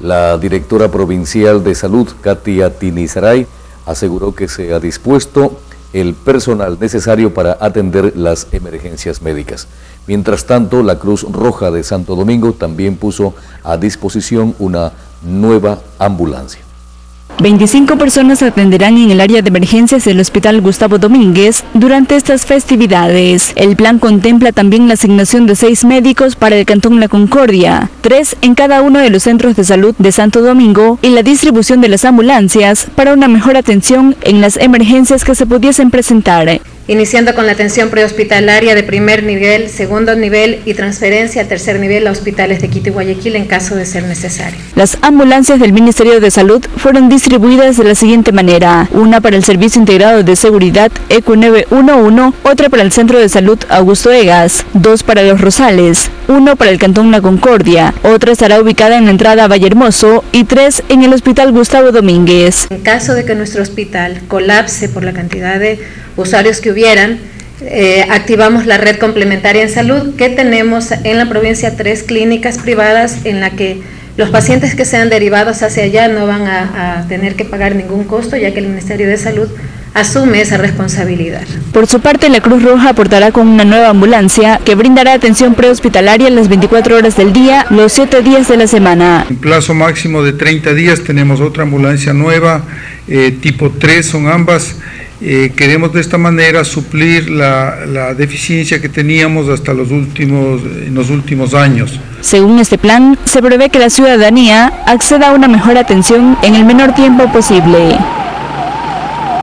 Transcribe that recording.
La directora provincial de salud, Katia Tinizaray, aseguró que se ha dispuesto el personal necesario para atender las emergencias médicas. Mientras tanto, la Cruz Roja de Santo Domingo también puso a disposición una nueva ambulancia. 25 personas atenderán en el área de emergencias del Hospital Gustavo Domínguez durante estas festividades. El plan contempla también la asignación de seis médicos para el Cantón La Concordia, tres en cada uno de los centros de salud de Santo Domingo y la distribución de las ambulancias para una mejor atención en las emergencias que se pudiesen presentar iniciando con la atención prehospitalaria de primer nivel, segundo nivel y transferencia a tercer nivel a hospitales de Quito y Guayaquil en caso de ser necesario. Las ambulancias del Ministerio de Salud fueron distribuidas de la siguiente manera. Una para el Servicio Integrado de Seguridad ECU 911, otra para el Centro de Salud Augusto Egas, dos para Los Rosales, uno para el Cantón La Concordia, otra estará ubicada en la entrada a Valle Hermoso y tres en el Hospital Gustavo Domínguez. En caso de que nuestro hospital colapse por la cantidad de usuarios que hubieran, eh, activamos la red complementaria en salud que tenemos en la provincia tres clínicas privadas en la que los pacientes que sean derivados hacia allá no van a, a tener que pagar ningún costo ya que el Ministerio de Salud asume esa responsabilidad. Por su parte, la Cruz Roja aportará con una nueva ambulancia que brindará atención prehospitalaria las 24 horas del día, los 7 días de la semana. En plazo máximo de 30 días tenemos otra ambulancia nueva, eh, tipo 3 son ambas, eh, queremos de esta manera suplir la, deficiencia que teníamos hasta los últimos, en los últimos años. Según este plan, se prevé que la ciudadanía acceda a una mejor atención en el menor tiempo posible.